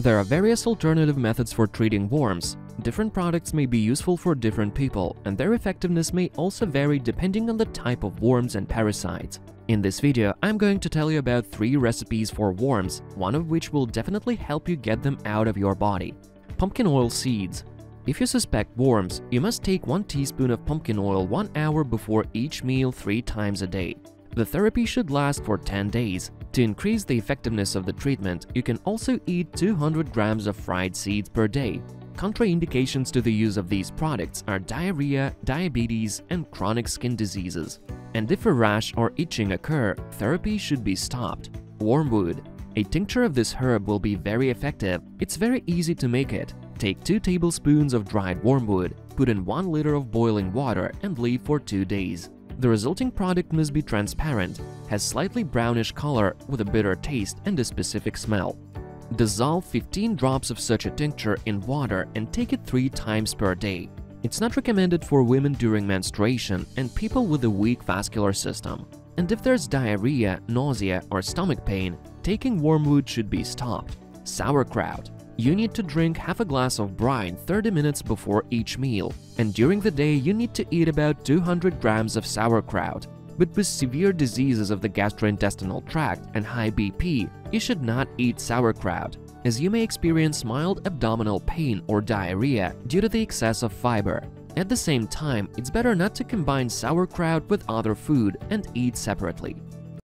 There are various alternative methods for treating worms. Different products may be useful for different people, and their effectiveness may also vary depending on the type of worms and parasites. In this video, I'm going to tell you about 3 recipes for worms, one of which will definitely help you get them out of your body. Pumpkin oil seeds. If you suspect worms, you must take 1 teaspoon of pumpkin oil 1 hour before each meal 3 times a day. The therapy should last for 10 days. To increase the effectiveness of the treatment, you can also eat 200 grams of fried seeds per day. Contraindications to the use of these products are diarrhea, diabetes, and chronic skin diseases. And if a rash or itching occur, therapy should be stopped. Wormwood. A tincture of this herb will be very effective. It's very easy to make it. Take 2 tablespoons of dried wormwood, put in 1 liter of boiling water and leave for 2 days. The resulting product must be transparent, has slightly brownish color with a bitter taste and a specific smell. Dissolve 15 drops of such a tincture in water and take it 3 times per day. It's not recommended for women during menstruation and people with a weak vascular system. And if there's diarrhea, nausea, or stomach pain, taking wormwood should be stopped. Sauerkraut you need to drink half a glass of brine 30 minutes before each meal, and during the day you need to eat about 200 grams of sauerkraut. But with severe diseases of the gastrointestinal tract and high BP, you should not eat sauerkraut, as you may experience mild abdominal pain or diarrhea due to the excess of fiber. At the same time, it's better not to combine sauerkraut with other food and eat separately.